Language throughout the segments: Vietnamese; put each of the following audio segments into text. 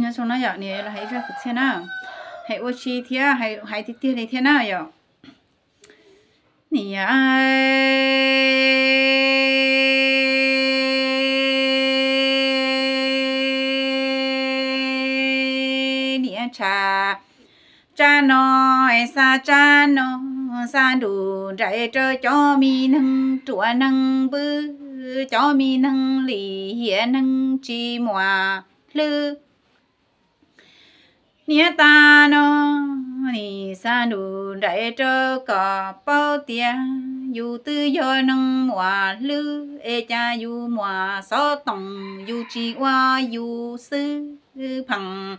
nhớ xong nó giờ này là hãy ra thực thế nào hãy ô chi thế hãy hãy thì tiền này thế nào giờ nè nè cha. Cha nó e sa, cha nó sa đủ chạy cho cho mi nâng chùa nâng bư cho mi nâng, lì hiền nâng, chi mòa, lư nia ta nó ni sa nu đại cho có bao tia dù tư do nâng mùa lư e cha dù mùa so tòng, dù chi qua dù sư phẳng,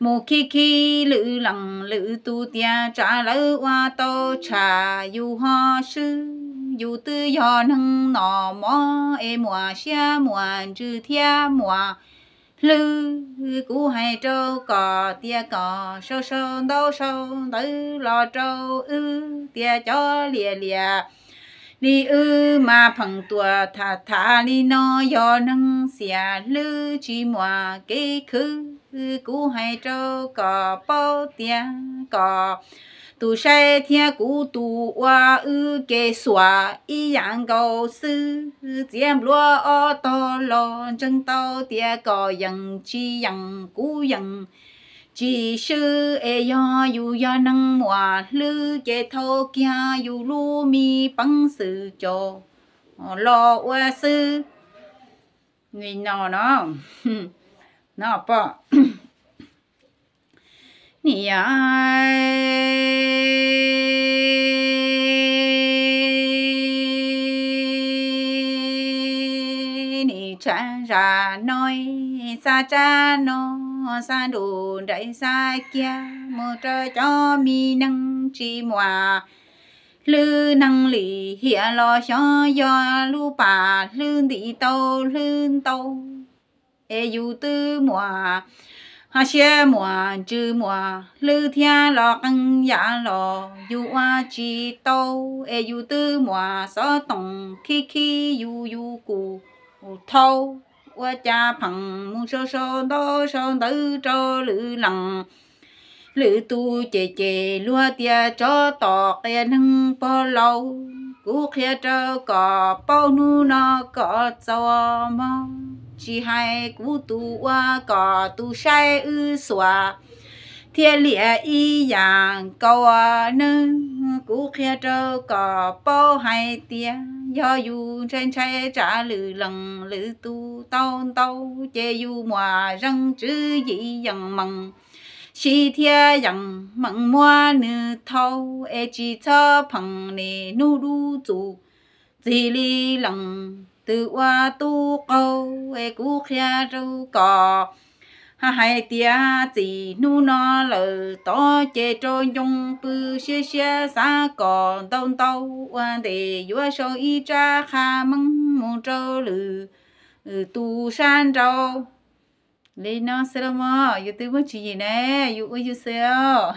mù khi khi lự lằng lự tu tia trả lỡ qua tô trà dù ho sư dù tư do nâng nọ mò e mùa xia mùa trừ thia mùa lư cú hai trâu cò, tia cò sâu sâu đâu sâu tới lo trâu, ư tia cho lìa lìa. Li ư mà phẳng tua thà thà li no, do nâng xia lư chỉ mùa kế khứ cú hai trâu cò bao tia cò tu sai thiên cú tu hoa ư kê xóa y yang cầu sư chiếm lúa ô tô lo chân tàu tia có yang chi yang cú yang chỉ sư e yo yu yo năng mùa lư kê thâu kia yu lu mi bằng sư cho lo hoa sư người nào nó nó bỏ nì cha ra nói sa cha nó sa đồ đại sa kia một trơ cho mi năng chi mòa lư năng lì hiện lo cho do lu bà, lư đi tàu lư tàu e yu tư mòa hà xe mùa chư mùa, lư thia lo căng ya lo yu a chi tàu e yu tư mùa so tổng khi khi yu yu cụ thâu, qua cha phẳng, mu sơ sơ đó sơ, tử cho lữ, lằng. Lữ tu chè chè lúa tia cho tọ tia nâng bò lâu cú khía cho cỏ bao nu nó cỏ cho mong chỉ hai, cú tu, qua cỏ tu, sai, ư xóa thiên lịa y dạng câu à, nâng cú khía trơ cỏ bó hai tia do dù trên xe trả lử lần lử tu tao tao, chê dù mòa răng chữ dị dần mừng chỉ thiên dần mừng mua nữ thâu e chỉ cho bằng nề nu du chủ chỉ li lần, từ qua tu câu e cú khia râu cò ha hai tia chỉ nu nó lờ to chê cho nhung bư xia xia xa cò đông tâu quan để vua sâu y cha kha măng mong trâu lử ừ, tu san trâu lên nó sẽ đâu mà, yêu tư mất chuyện gì nè, yêu yêu sao